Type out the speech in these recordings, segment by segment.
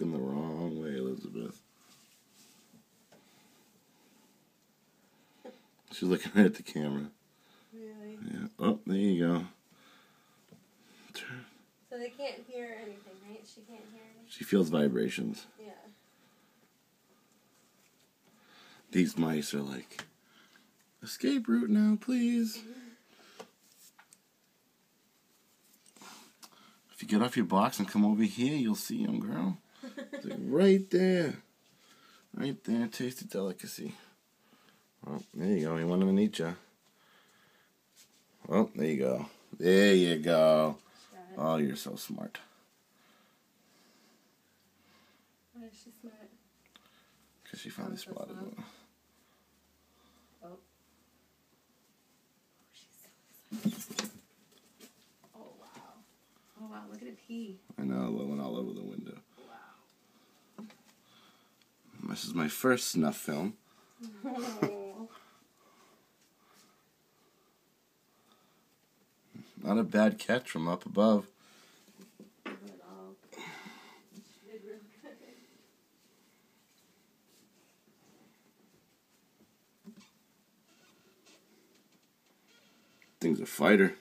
looking the wrong way, Elizabeth. She's looking right at the camera. Really? Yeah. Oh, there you go. Turn. So they can't hear anything, right? She can't hear anything? She feels vibrations. Yeah. These mice are like, escape route now, please. Mm-hmm. If you get off your box and come over here, you'll see them, girl. Like right there. Right there, Taste tasty delicacy. Oh, there you go. He wanted to eat you. Oh, there you go. There you go. Oh, you're so smart. Why is she smart? Because she finally Oh, spotted it. Oh. She's so excited. Oh, wow. Oh, wow. Look at it pee. I know, it went all over the window. This is my first snuff film. Not a bad catch from up above. Give it all. She did real good. Thing's a fighter.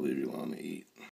I'll leave you alone to eat.